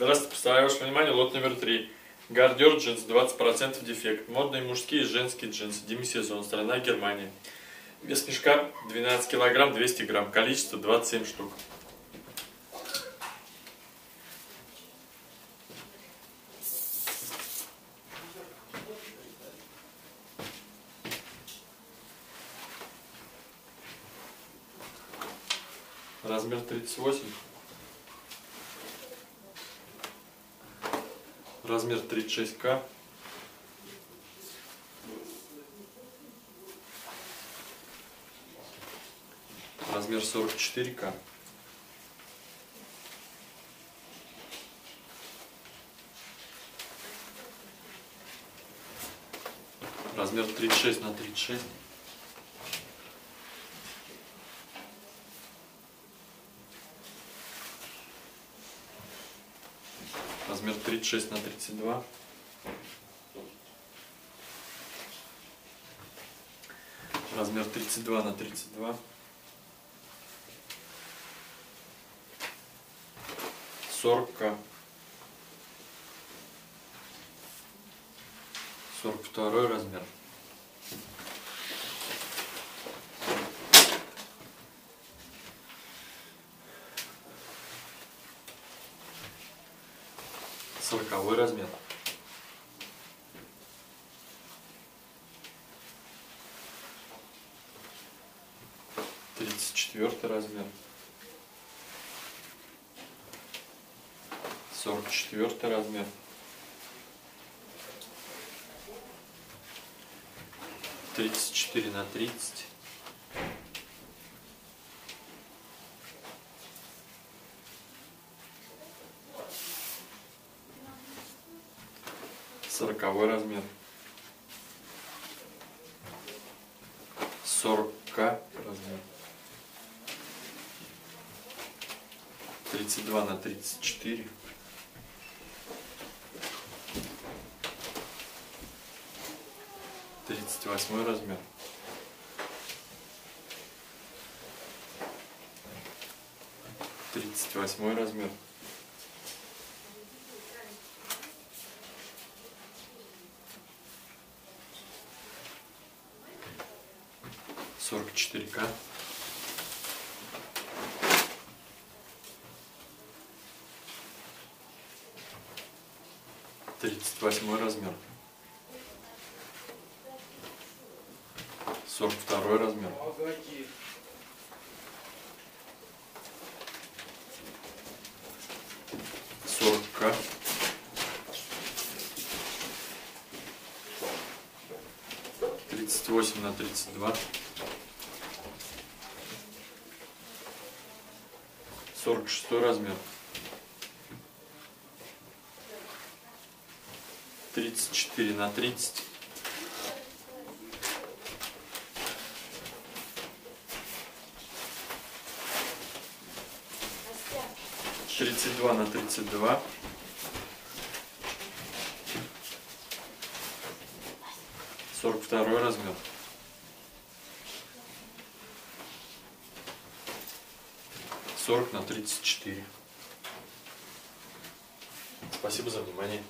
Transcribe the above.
Здравствуйте, ваше внимание лот номер 3. Гардер джинс, 20% дефект. Модные мужские и женские джинсы. Демисезон, страна Германия. Вес мешка 12 килограмм 200 грамм. Количество 27 штук. Размер 38. Размер 36К. Размер 44К. Размер 36 на 36. Размер 36 на 32. Размер 32 на 32. Сорка. Сорок второй размер. Сороковой размер. Тридцать четвертый размер. Сорок четвертый размер. Тридцать четыре на тридцать. Сороковой размер. Сорок размер. Тридцать два на тридцать четыре. Тридцать восьмой размер. Тридцать восьмой размер. Сорок четыре К. Тридцать восьмой размер. Сорок второй размер. Сорок К. Тридцать восемь на тридцать два. Сорок шестой размер. Тридцать четыре на тридцать. Тридцать два на тридцать два. Сорок второй размер. Сорок на тридцать четыре. Спасибо за внимание.